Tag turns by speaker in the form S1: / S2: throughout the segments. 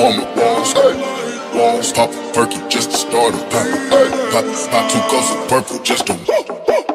S1: warmer. Hey, walls
S2: pop a perky just to start a pop. Pop, pop two cups of purple just to.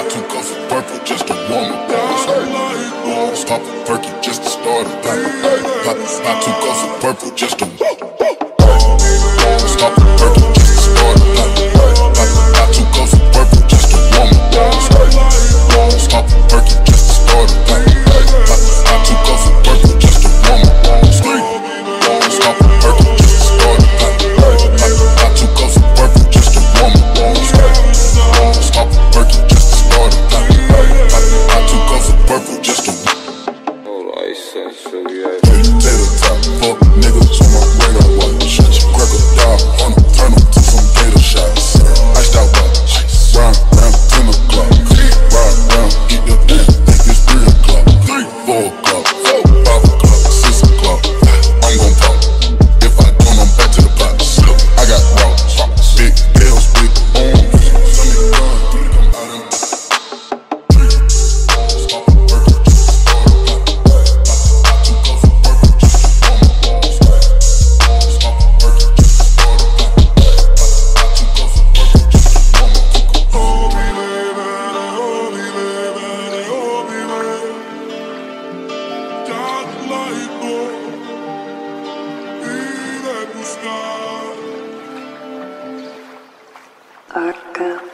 S2: Got two cups of purple just to warm up. Let's pop a perky just to start a pop. Got two cups of purple just to Arkham.